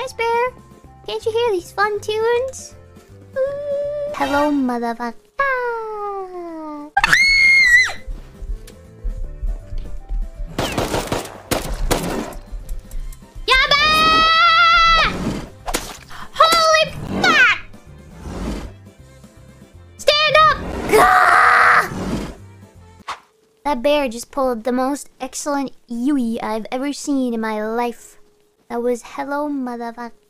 Nice bear. Can't you hear these fun tunes? Ooh. Hello, motherfucker. That bear just pulled the most excellent Yui I've ever seen in my life. That was hello, motherfucker.